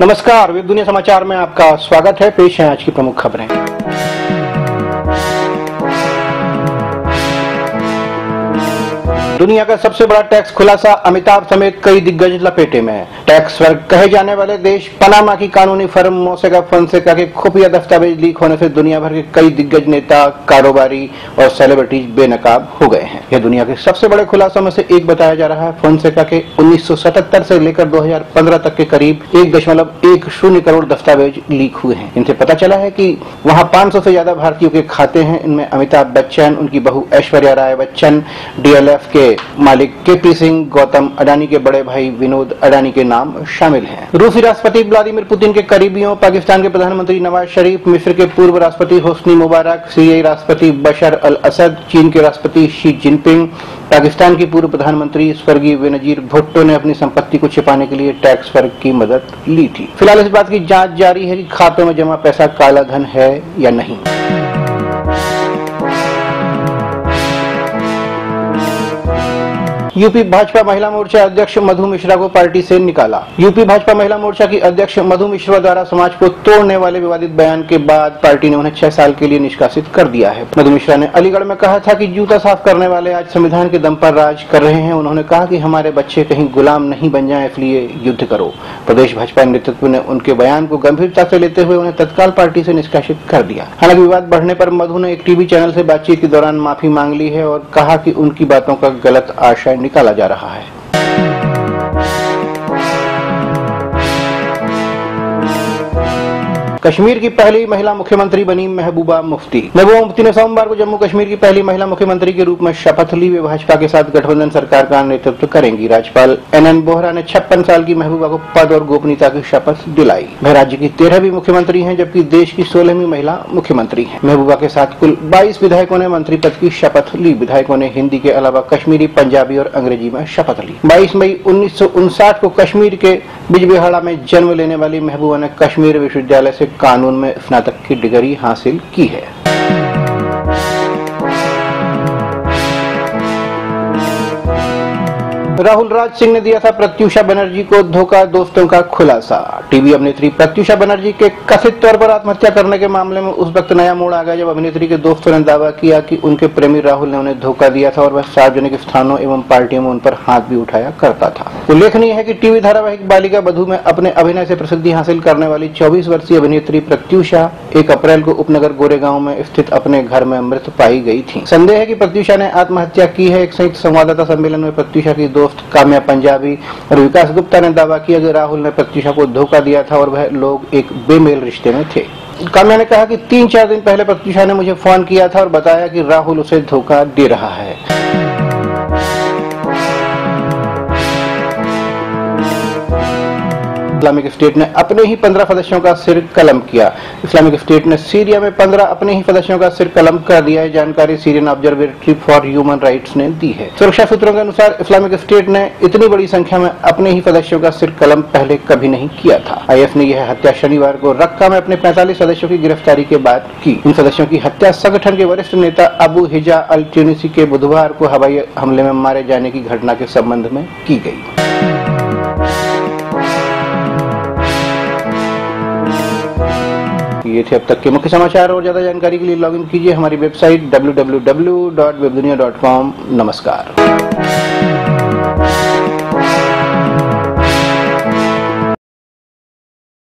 नमस्कार दुनिया समाचार में आपका स्वागत है। पेश है आज की प्रमुख खबरें। दुनिया का सबसे बड़ा टैक्स खुलासा अमिताभ समेत कई दिग्गज लपेटे में टैक्स स्वर्ग कहे जाने वाले देश पनामा की कानूनी फर्म मोसेगा फंसेका के खुफिया दस्तावेज़ लीक होने से दुनिया भर के कई दिग्गज नेता, कारोबारी और सेलिब्रिटीज बेनकाब हो गए हैं। यह दुनिया के सबसे बड़े खुलासों में से एक बताया जा रहा है। फोनसेका के 1977 से लेकर 2015 तक के करीब एक दशमलव एक शून्य करोड़ दस्तावेज़ लीक हुए हैं। इनसे पता चला है कि वहाँ 500 से ज़्यादा भारतीयों के खाते हैं। इनमें अमिताभ बच्चन, उनकी बहू ऐश्वर्या राय बच्चन, डीएलएफ के मालिक केपी सिंह, गौतम अडानी के बड़े भाई विनोद अडानी के नाम शामिल हैं। रूसी राष्ट्रपति व्लादिमीर पुतिन के करीबियों पाकिस्तान के प्रधानमंत्री नवाज़ शरीफ, मिस्र के पूर्व राष्ट्रपति होस्नी मुबारक, सीरियाई राष्ट्रपति बशर अल असद चीन के राष्ट्रपति शी जिनपिंग, पाकिस्तान की पूर्व प्रधानमंत्री स्वर्गीय बेनजीर भुट्टो ने अपनी संपत्ति को छिपाने के लिए टैक्स वर्ग की मदद ली थी। फ़िलहाल इस बात की जाँच जारी है कि खातों में जमा पैसा काला धन है या नहीं। यूपी भाजपा महिला मोर्चा अध्यक्ष मधु मिश्रा को पार्टी से निकाला। यूपी भाजपा महिला मोर्चा की अध्यक्ष मधु मिश्रा द्वारा समाज को तोड़ने वाले विवादित बयान के बाद पार्टी ने उन्हें छह साल के लिए निष्कासित कर दिया है। मधु मिश्रा ने अलीगढ़ में कहा था कि जूता साफ़ करने वाले आज संविधान के दम पर राज कर रहे हैं। उन्होंने कहा कि हमारे बच्चे कहीं गुलाम नहीं बन जाए, इसलिए युद्ध करो। प्रदेश भाजपा नेतृत्व ने उनके बयान को गंभीरता से लेते हुए उन्हें तत्काल पार्टी से निष्कासित कर दिया। हालाँकि विवाद बढ़ने पर मधु ने एक टीवी चैनल से बातचीत के दौरान माफ़ी मांग ली है और कहा कि उनकी बातों का गलत आशय निकाला जा रहा है। कश्मीर की पहली महिला मुख्यमंत्री बनी महबूबा मुफ्ती। महबूबा मुफ्ती ने सोमवार को जम्मू कश्मीर की पहली महिला मुख्यमंत्री के रूप में शपथ ली। वे भाजपा के साथ गठबंधन सरकार का नेतृत्व करेंगी। राज्यपाल एन एन बोहरा ने छप्पन साल की महबूबा को पद और गोपनीयता की शपथ दिलाई। वह राज्य की तेरहवीं मुख्यमंत्री है, जबकि देश की सोलहवीं महिला मुख्यमंत्री है। महबूबा के साथ कुल बाईस विधायकों ने मंत्री पद की शपथ ली। विधायकों ने हिंदी के अलावा कश्मीरी, पंजाबी और अंग्रेज़ी में शपथ ली। बाईस मई उन्नीस सौ उनसठ को कश्मीर के बिजबिहाड़ा में जन्म लेने वाली महबूबा ने कश्मीर विश्वविद्यालय से कानून में स्नातक की डिग्री हासिल की है। राहुल राज सिंह ने दिया था प्रत्युषा बनर्जी को धोखा, दोस्तों का खुलासा। टीवी अभिनेत्री प्रत्युषा बनर्जी के कथित तौर पर आत्महत्या करने के मामले में उस वक्त नया मोड़ आ गया, जब अभिनेत्री के दोस्तों ने दावा किया कि उनके प्रेमी राहुल ने उन्हें धोखा दिया था और वह सार्वजनिक स्थानों एवं पार्टियों में उन पर हाथ भी उठाया करता था। उल्लेखनीय है कि टीवी धारावाहिक बालिका बधु में अपने अभिनय से प्रसिद्धि हासिल करने वाली चौबीस वर्षीय अभिनेत्री प्रत्युषा एक अप्रैल को उपनगर गोरेगांव में स्थित अपने घर में मृत पाई गई थी। संदेह है की प्रत्युषा ने आत्महत्या की है। एक संयुक्त संवाददाता सम्मेलन में प्रत्युषा की दोस्त काम्या पंजाबी और विकास गुप्ता ने दावा किया कि राहुल ने प्रत्युषा को धोखा दिया था और वह लोग एक बेमेल रिश्ते में थे। काम्या ने कहा कि तीन चार दिन पहले प्रत्युषा ने मुझे फ़ोन किया था और बताया कि राहुल उसे धोखा दे रहा है। इस्लामिक स्टेट ने अपने ही पंद्रह सदस्यों का सिर कलम किया। इस्लामिक स्टेट ने सीरिया में पंद्रह अपने ही सदस्यों का सिर कलम कर दिया है। जानकारी Syrian Observatory for Human Rights ने दी है। सुरक्षा सूत्रों के अनुसार इस्लामिक स्टेट ने इतनी बड़ी संख्या में अपने ही सदस्यों का सिर कलम पहले कभी नहीं किया था। आई ने यह हत्या शनिवार को रक्का में अपने पैंतालीस सदस्यों की गिरफ्तारी के बाद की। इन सदस्यों की हत्या संगठन के वरिष्ठ नेता अबू हिजा अल ट्यूनिसी के बुधवार को हवाई हमले में मारे जाने की घटना के संबंध में की गई। ये थे अब तक के मुख्य समाचार और ज़्यादा जानकारी के लिए लॉगिन कीजिए हमारी वेबसाइट डब्ल्यू नमस्कार।